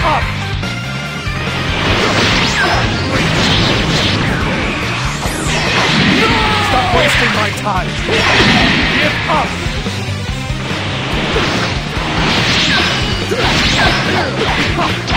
up! Stop wasting my time! Give up!